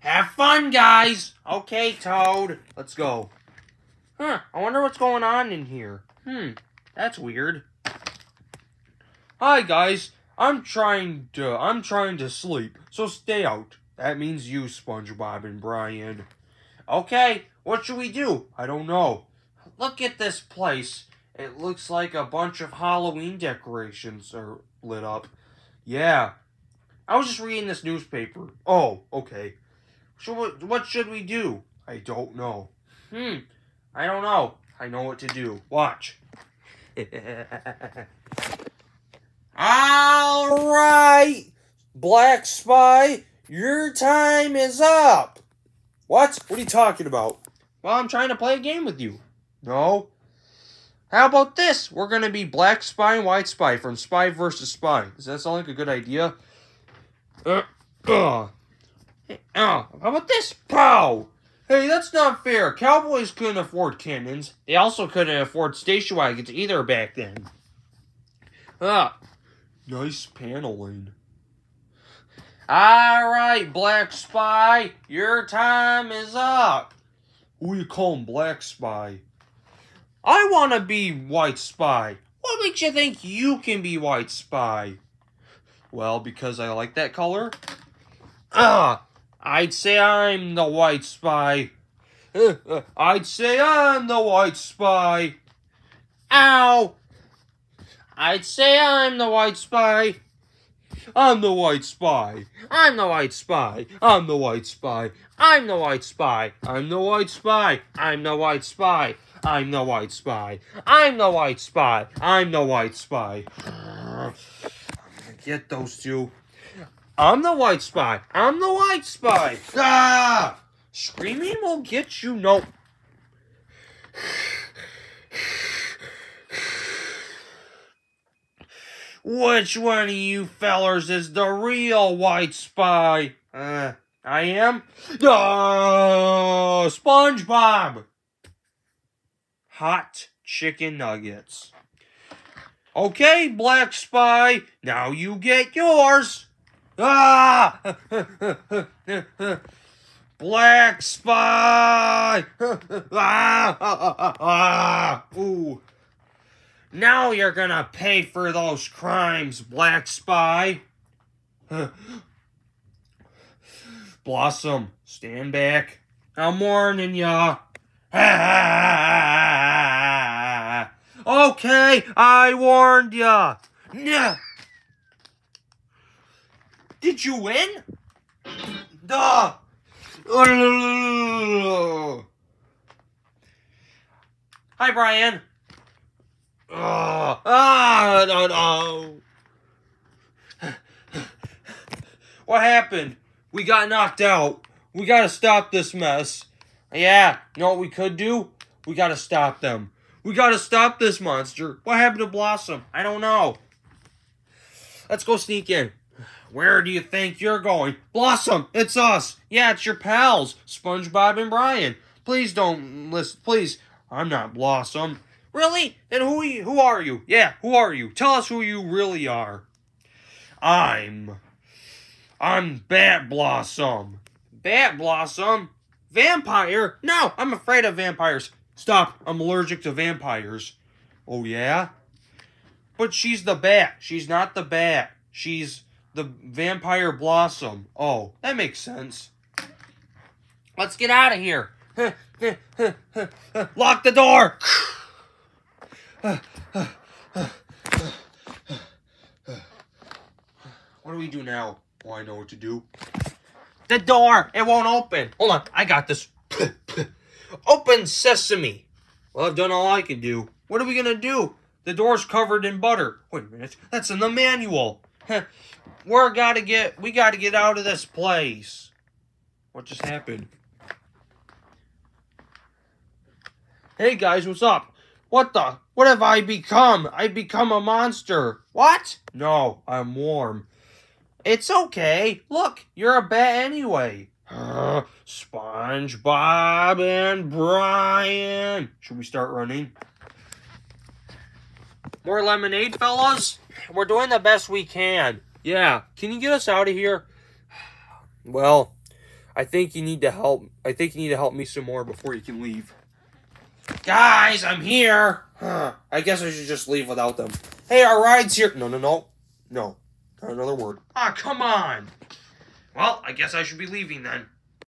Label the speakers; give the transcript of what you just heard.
Speaker 1: Have fun, guys. Okay, Toad. Let's go. Huh, I wonder what's going on in here. Hmm, that's weird. Hi, guys. I'm trying to, I'm trying to sleep, so stay out. That means you, SpongeBob and Brian. Okay, what should we do? I don't know. Look at this place. It looks like a bunch of Halloween decorations are lit up. Yeah. I was just reading this newspaper. Oh, okay. So what, should we do? I don't know. Hmm. I don't know. I know what to do. Watch. All right, Black Spy, your time is up. What? What are you talking about? Well, I'm trying to play a game with you. No. How about this? We're going to be Black Spy and White Spy from Spy versus Spy. Does that sound like a good idea? Uh, uh. Uh, how about this? Pow! Hey, that's not fair. Cowboys couldn't afford cannons. They also couldn't afford station wagons either back then. Ah, nice paneling. All right, Black Spy, your time is up. Who you calling Black Spy? I want to be White Spy. What makes you think you can be White Spy? Well, because I like that color. Ah, I'd say I'm the White Spy. I'd say I'm the White Spy. Ow! I'd say I'm the White Spy. I'm the White Spy. I'm the White Spy. I'm the White Spy. I'm the White Spy. I'm the White Spy. I'm the White Spy. I'm the White Spy. I'm the White Spy. I'm the White Spy. Gonna get those two. I'm the White Spy. I'm the White Spy. Ah! Screaming will get you no. Which one of you fellers is the real White Spy? Uh, I am? Oh, SpongeBob! Hot chicken nuggets. Okay, Black Spy, now you get yours. Ah! Black Spy! ah, Ooh. Now you're gonna pay for those crimes, Black Spy. Blossom, stand back. I'm warning ya. okay, I warned ya. Yeah. Did you win? Duh. Hi, Brian. Oh, ah, no, no. what happened? We got knocked out. We gotta stop this mess. Yeah, you know what we could do? We gotta stop them. We gotta stop this monster. What happened to Blossom? I don't know. Let's go sneak in. Where do you think you're going? Blossom, it's us. Yeah, it's your pals, SpongeBob and Brian. Please don't listen. Please, I'm not Blossom. Really? Then who? Who are you? Yeah, who are you? Tell us who you really are. I'm. I'm Bat Blossom. Bat Blossom? Vampire? No, I'm afraid of vampires. Stop. I'm allergic to vampires. Oh, yeah? But she's the bat. She's not the bat. She's the vampire blossom. Oh, that makes sense. Let's get out of here. Lock the door. What do we do now? Oh, I know what to do. The door! It won't open. Hold on, I got this. open sesame. Well, I've done all I can do. What are we gonna do? The door's covered in butter. Wait a minute. That's in the manual. We're gotta get we gotta get out of this place. What just happened? Hey guys, what's up? What the? What have I become? I become a monster. What? No, I'm warm. It's okay. Look, you're a bat anyway. Uh, SpongeBob and Brian. Should we start running? More lemonade, fellas? We're doing the best we can. Yeah, can you get us out of here? Well, I think you need to help. I think you need to help me some more before you can leave. Guys, I'm here. Huh. I guess I should just leave without them. Hey, our ride's here. No, no, no. No. Not another word. Ah, come on. Well, I guess I should be leaving then.